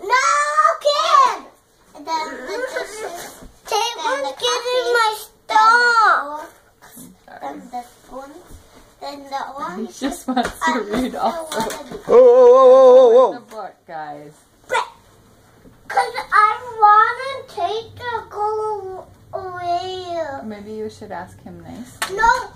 no kid. Then the teacher. Taylor's getting my stuff. Then the one. Then the one. He just wants to read also. Whoa, whoa, whoa, whoa, whoa! The book, guys. Cause I want to take the goal away. Maybe you should ask him nice. No.